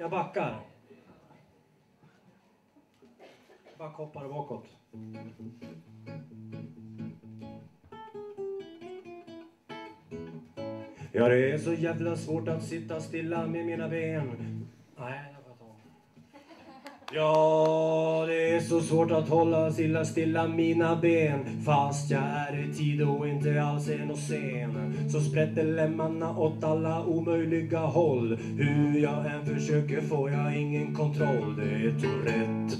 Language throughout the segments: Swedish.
Jag backar. Backhoppar bakåt. Ja, det är så jävla svårt att sitta stilla med mina ben. Nej, jag får ta. Ja, är så svårt att hålla stilla, stilla mina ben. Fast jag är i tid och inte alls är nå sen Så sprätter lemmarna åt alla omöjliga håll. Hur jag än försöker får jag ingen kontroll. Det är Tourette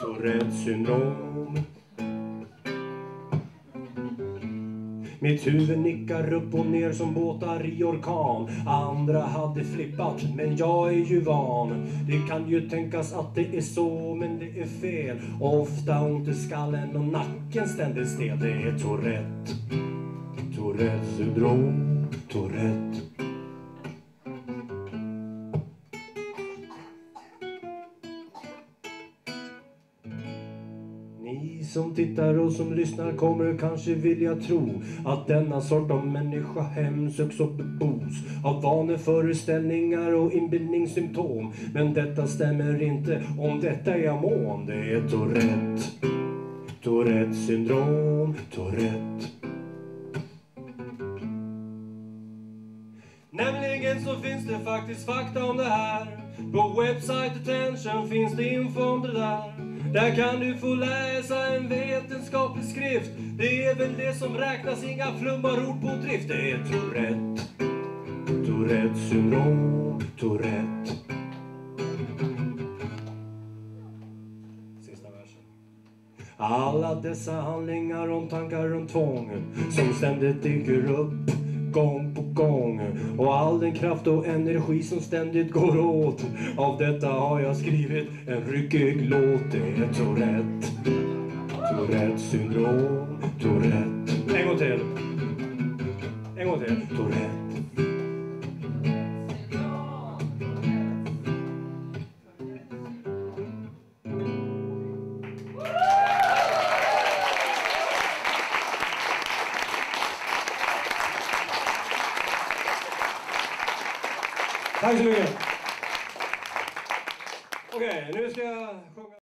Tourettes syndrom. Mitt huvud nickar upp och ner som båtar i orkan. Andra hade flippat, men jag är ju van. Det kan ju tänkas att det är så, men det är fel. Ofta ont i skallen och nacken ständigt stel. Det är Tourette. Tourettes syndrom. Tourette. Som tittar och som lyssnar kommer kanske vilja tro att denna sort av människa hemsöks och bebos av vaneföreställningar och inbildningssymptom. Men detta stämmer inte, om detta är jag mån. Det är Tourette. Tourettes syndrom, Tourette. Nämligen så finns det faktiskt fakta om det här. På website attention finns det info om det där. Där kan du få läsa en vetenskaplig skrift. Det är väl det som räknas, inga flummarord på drift. Det är Tourette. Tourettes syndrom, Tourette. Alla dessa handlingar om tankar om tvång som ständigt dyker upp gång på gång. Och all den kraft och energi som ständigt går åt av detta har jag skrivit en ryckig låt. Det är Tourette. Tourettes syndrom. Tourette. Tack så sjunga